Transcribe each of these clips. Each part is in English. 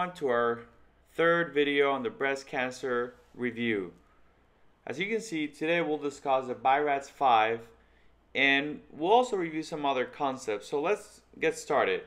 everyone to our third video on the breast cancer review. As you can see, today we'll discuss the BI-RADS 5 and we'll also review some other concepts. So let's get started.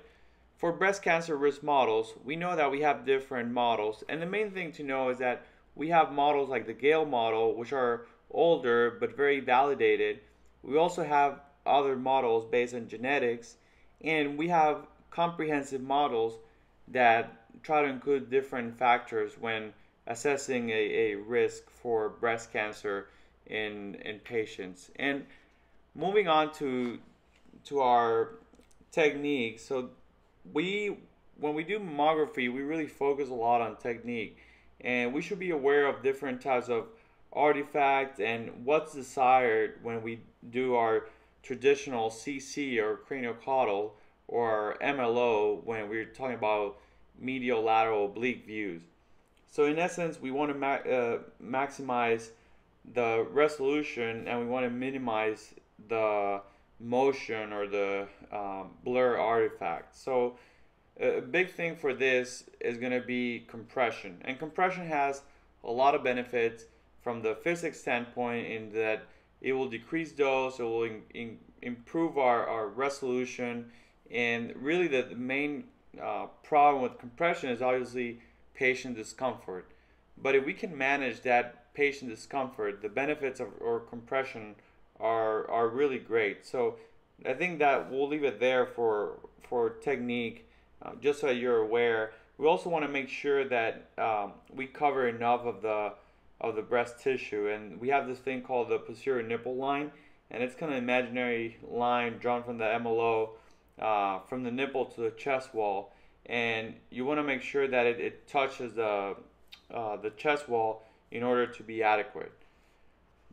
For breast cancer risk models, we know that we have different models and the main thing to know is that we have models like the Gail model which are older but very validated. We also have other models based on genetics and we have comprehensive models that try to include different factors when assessing a, a risk for breast cancer in in patients. And moving on to to our technique, so we when we do mammography, we really focus a lot on technique, and we should be aware of different types of artifacts and what's desired when we do our traditional CC or craniocaudal or MLO when we're talking about medial lateral oblique views. So in essence, we want to ma uh, maximize the resolution and we want to minimize the motion or the um, blur artifact. So a big thing for this is going to be compression. And compression has a lot of benefits from the physics standpoint in that it will decrease dose, it will in, in, improve our, our resolution, and really the, the main uh, problem with compression is obviously patient discomfort. But if we can manage that patient discomfort, the benefits of or compression are are really great. So I think that we'll leave it there for for technique, uh, just so you're aware. We also want to make sure that um, we cover enough of the of the breast tissue, and we have this thing called the posterior nipple line, and it's kind of an imaginary line drawn from the MLO uh, from the nipple to the chest wall, and you want to make sure that it, it touches the, uh, the chest wall in order to be adequate.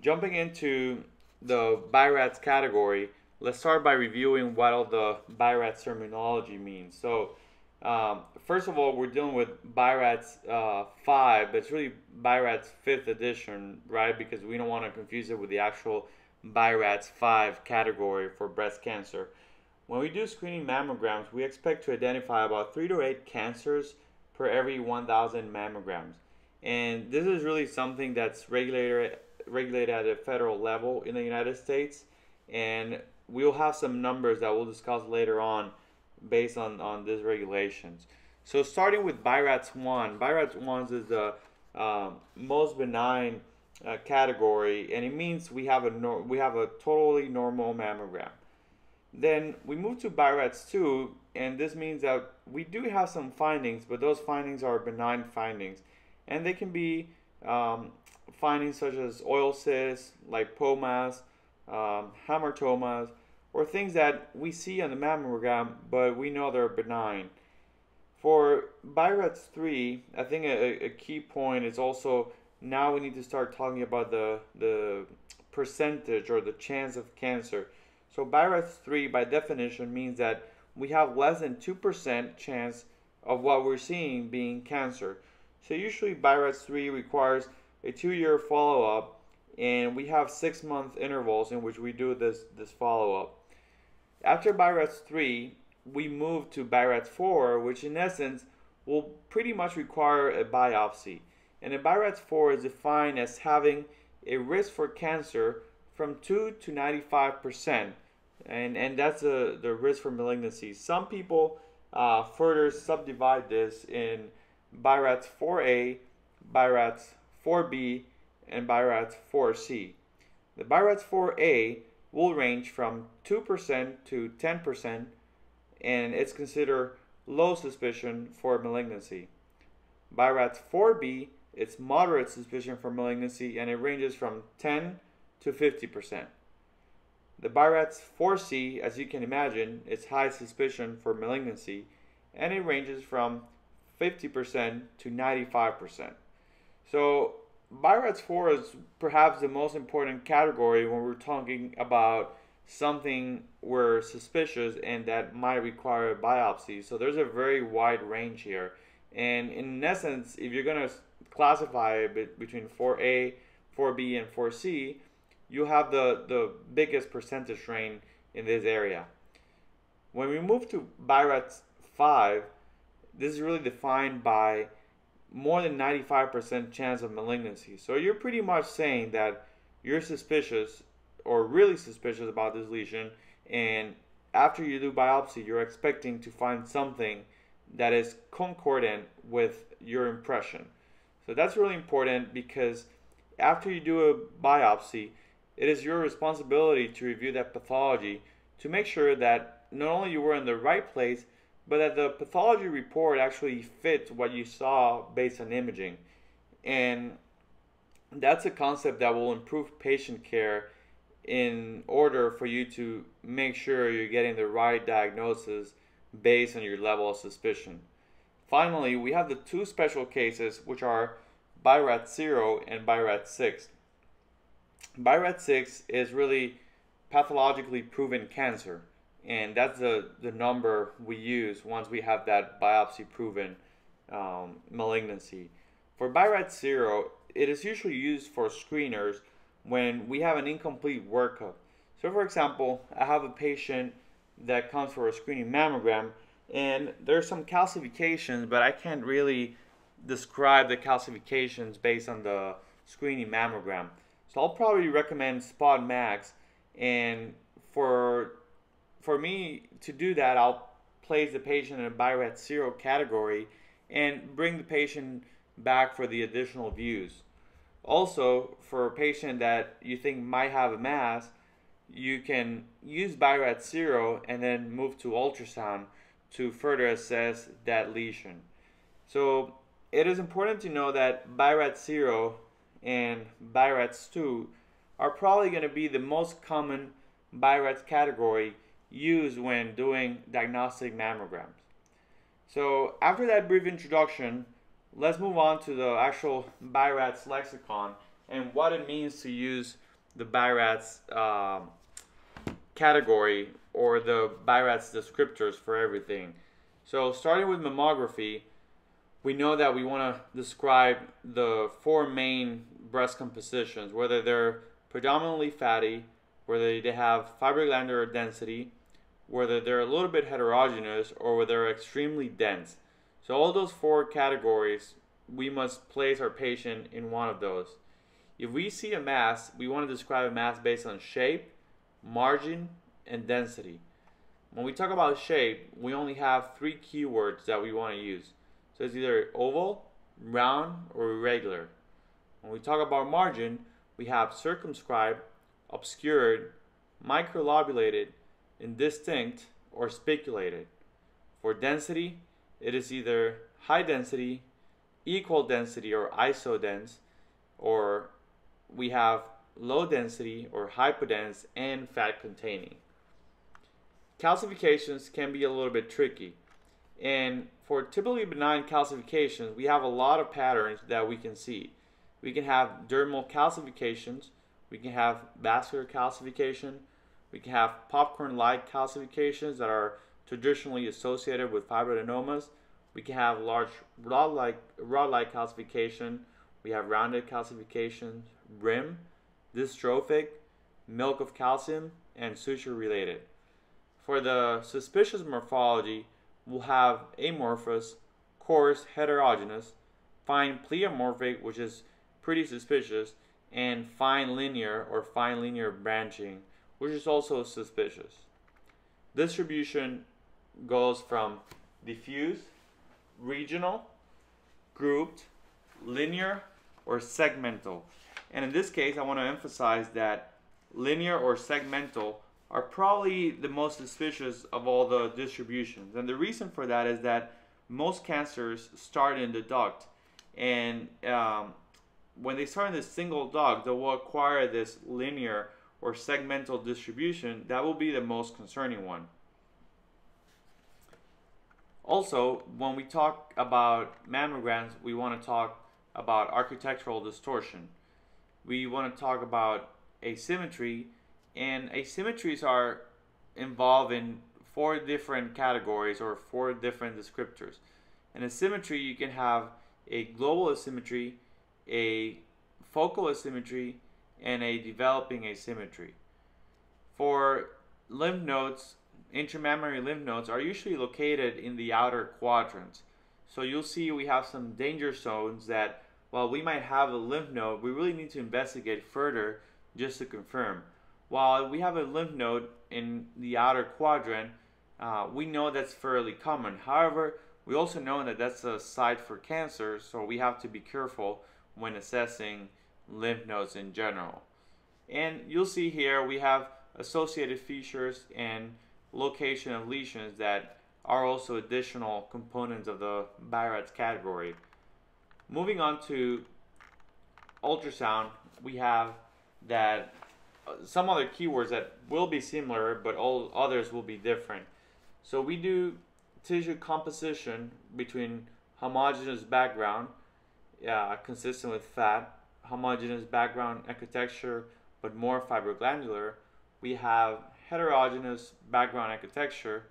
Jumping into the BI-RADS category, let's start by reviewing what all the BI-RADS terminology means. So, um, first of all, we're dealing with BI-RADS uh, 5, but it's really BI-RADS 5th edition, right? Because we don't want to confuse it with the actual BI-RADS 5 category for breast cancer. When we do screening mammograms, we expect to identify about 3 to 8 cancers per every 1,000 mammograms. And this is really something that's regulated, regulated at a federal level in the United States. And we'll have some numbers that we'll discuss later on based on, on these regulations. So starting with BI-RADS 1, BI-RADS 1 is the uh, most benign uh, category, and it means we have a we have a totally normal mammogram. Then we move to BI-RADS 2, and this means that we do have some findings, but those findings are benign findings. And they can be um, findings such as oil cysts, lipomas, um, hamartomas, or things that we see on the mammogram, but we know they're benign. For BI-RADS 3, I think a, a key point is also now we need to start talking about the, the percentage or the chance of cancer. So BI-RADS 3 by definition means that we have less than 2% chance of what we're seeing being cancer. So usually BI-RADS 3 requires a two-year follow-up and we have six month intervals in which we do this, this follow-up. After BI-RADS 3, we move to BI-RADS 4, which in essence will pretty much require a biopsy. And a BI-RADS 4 is defined as having a risk for cancer from 2 to 95%. And, and that's the, the risk for malignancy. Some people uh, further subdivide this in BI-RADS 4A, BI-RADS 4B, and BI-RADS 4C. The BI-RADS 4A will range from 2% to 10% and it's considered low suspicion for malignancy. BI-RADS 4B, it's moderate suspicion for malignancy and it ranges from 10 to 50%. The BI-RADS 4C, as you can imagine, is high suspicion for malignancy and it ranges from 50% to 95%. So BI-RADS 4 is perhaps the most important category when we're talking about something we're suspicious and that might require a biopsy. So there's a very wide range here. And in essence, if you're going to classify it between 4A, 4B, and 4C, you have the, the biggest percentage range in this area. When we move to BI-RADS 5, this is really defined by more than 95% chance of malignancy. So you're pretty much saying that you're suspicious or really suspicious about this lesion and after you do biopsy you're expecting to find something that is concordant with your impression. So that's really important because after you do a biopsy, it is your responsibility to review that pathology to make sure that not only you were in the right place, but that the pathology report actually fits what you saw based on imaging. And that's a concept that will improve patient care in order for you to make sure you're getting the right diagnosis based on your level of suspicion. Finally, we have the two special cases which are BI-RADS 0 and BI-RADS 6. BI-RADS 6 is really pathologically proven cancer and that's the, the number we use once we have that biopsy proven um, malignancy. For BI-RADS 0, it is usually used for screeners when we have an incomplete workup. So for example, I have a patient that comes for a screening mammogram and there's some calcifications, but I can't really describe the calcifications based on the screening mammogram. So I'll probably recommend spot mags and for for me to do that, I'll place the patient in a BI-RADS 0 category and bring the patient back for the additional views. Also, for a patient that you think might have a mass, you can use BI-RADS 0 and then move to ultrasound to further assess that lesion. So it is important to know that BI-RADS 0 and BI-RADS 2 are probably going to be the most common BI-RADS category used when doing diagnostic mammograms. So after that brief introduction, let's move on to the actual BI-RADS lexicon and what it means to use the BI-RADS uh, category or the BI-RADS descriptors for everything. So starting with mammography, we know that we want to describe the four main breast compositions, whether they're predominantly fatty, whether they have fibroglandular density, whether they're a little bit heterogeneous or whether they're extremely dense. So all those four categories, we must place our patient in one of those. If we see a mass, we want to describe a mass based on shape, margin, and density. When we talk about shape, we only have three keywords that we want to use. So it's either oval, round, or irregular. When we talk about margin, we have circumscribed, obscured, microlobulated, indistinct, or spiculated. For density, it is either high density, equal density, or isodense, or we have low density or hypodense and fat containing. Calcifications can be a little bit tricky. And for typically benign calcifications, we have a lot of patterns that we can see. We can have dermal calcifications, we can have vascular calcification, we can have popcorn-like calcifications that are traditionally associated with fibroadenomas. We can have large rod-like rod-like calcification. We have rounded calcification, rim, dystrophic, milk of calcium, and suture related. For the suspicious morphology, we'll have amorphous, coarse, heterogeneous, fine pleomorphic, which is pretty suspicious, and fine linear or fine linear branching, which is also suspicious. Distribution goes from diffuse, regional, grouped, linear, or segmental. And in this case, I want to emphasize that linear or segmental are probably the most suspicious of all the distributions. And the reason for that is that most cancers start in the duct. And um, when they start in this single duct, they will acquire this linear or segmental distribution. That will be the most concerning one. Also, when we talk about mammograms, we want to talk about architectural distortion. We want to talk about asymmetry and asymmetries are involved in four different categories or four different descriptors. In asymmetry, you can have a global asymmetry, a focal asymmetry, and a developing asymmetry. For lymph nodes, intramammary lymph nodes are usually located in the outer quadrants. So you'll see we have some danger zones that while we might have a lymph node, we really need to investigate further just to confirm. While we have a lymph node in the outer quadrant, uh, we know that's fairly common. However, we also know that that's a site for cancer, so we have to be careful when assessing lymph nodes in general. And you'll see here we have associated features and location of lesions that are also additional components of the BI-RADS category. Moving on to ultrasound, we have that some other keywords that will be similar, but all others will be different. So we do tissue composition between homogeneous background, uh, consistent with fat, homogeneous background architecture, but more fibroglandular. We have heterogeneous background architecture,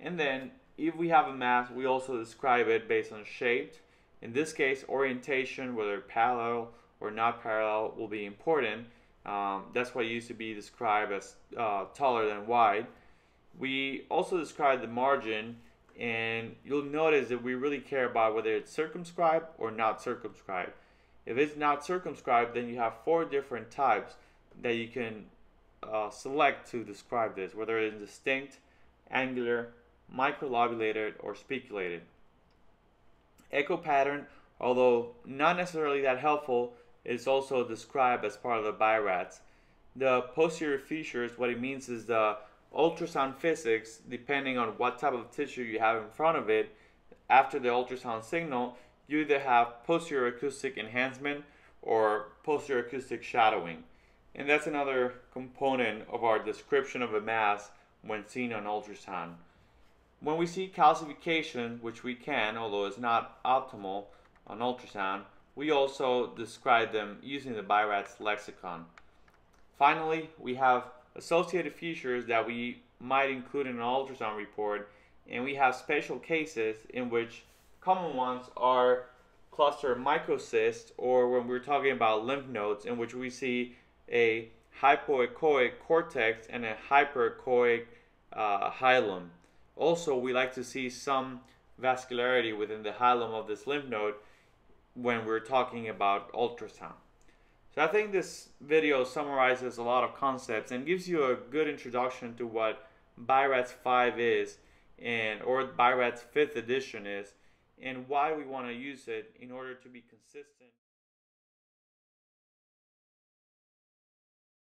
and then if we have a mass, we also describe it based on shape. In this case, orientation, whether parallel or not parallel, will be important. Um, that's why it used to be described as uh, taller than wide. We also describe the margin, and you'll notice that we really care about whether it's circumscribed or not circumscribed. If it's not circumscribed, then you have four different types that you can uh, select to describe this, whether it's distinct, angular, microlobulated, or spiculated. Echo pattern, although not necessarily that helpful, is also described as part of the BI-RADS. The posterior features, what it means is the ultrasound physics, depending on what type of tissue you have in front of it, after the ultrasound signal, you either have posterior acoustic enhancement or posterior acoustic shadowing. And that's another component of our description of a mass when seen on ultrasound. When we see calcification, which we can, although it's not optimal on ultrasound, we also describe them using the BI-RADS lexicon. Finally, we have associated features that we might include in an ultrasound report, and we have special cases in which common ones are cluster microcysts, or when we're talking about lymph nodes, in which we see a hypoechoic cortex and a hyperechoic uh, hilum. Also, we like to see some vascularity within the hilum of this lymph node when we're talking about ultrasound. So I think this video summarizes a lot of concepts and gives you a good introduction to what BI-RADS 5 is and or BI-RADS 5th edition is and why we want to use it in order to be consistent